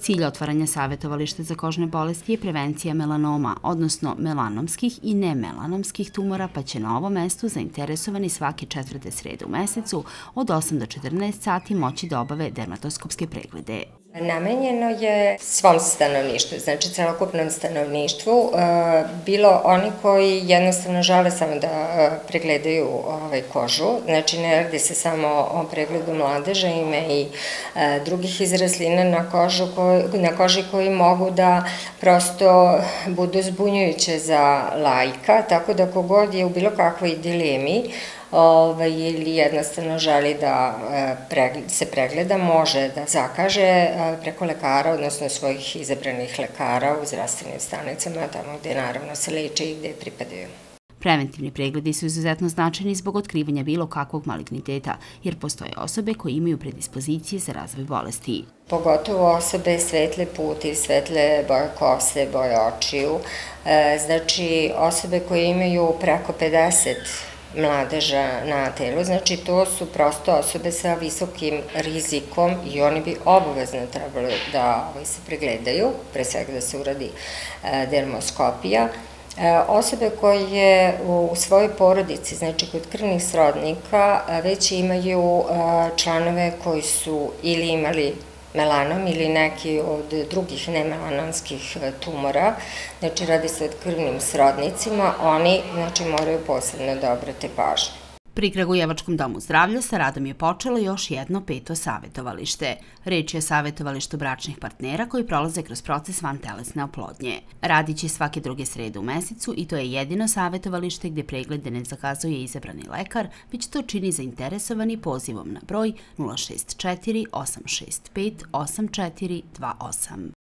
Cilj otvaranja savjetovališta za kožne bolesti je prevencija melanoma, odnosno melanomskih i nemelanomskih tumora, pa će na ovom mestu zainteresovani svake četvrte srede u mesecu od 8 do 14 sati moći da obave dermatoskopske preglede. Namenjeno je svom stanovništvu, znači celokupnom stanovništvu, e, bilo oni koji jednostavno žele samo da e, pregledaju ovaj kožu, znači ne radi se samo o pregledu mladeža, ima i e, drugih izraslina na, kožu na koži koji mogu da prosto budu zbunjujuće za lajka, tako da kogod je u bilo kakvoj dilemi, ovaj, ili jednostavno želi da e, se pregleda, može da zakaže e, preko lekara, odnosno svojih izabranih lekara u zdravstvenim stanicama, tamo gde naravno se leče i gde pripadaju. Preventivni pregledi su izuzetno značajni zbog otkrivanja bilo kakvog maligniteta, jer postoje osobe koje imaju predispozicije za razvoj bolesti. Pogotovo osobe svetle puti, svetle boje kose, boje očiju, e, znači osobe koje imaju preko 50 mladeža na telu, znači to su prosto osobe sa visokim rizikom i oni bi obavezno trebali da ovaj, se pregledaju, pre svega da se uradi e, dermoskopija, e, Osobe koje u svojoj porodici, znači kod krvnih srodnika, već imaju članove koji su ili imali melanom ili neki od drugih nemelanomskih e, tumora, znači radi se o krvnim srodnicima, oni znači, moraju posebno da obrate pažnju. Pri Kragujevačkom domu zdravlja sa radom je počelo još jedno peto savjetovalište. Reč je o savjetovalištu bračnih partnera koji prolaze kroz proces vantelesne oplodnje. Radit će svake druge srede u mesecu i to je jedino savjetovalište gde preglede ne zakazuje izabrani lekar, već to čini zainteresovani pozivom na broj 064 865 8428.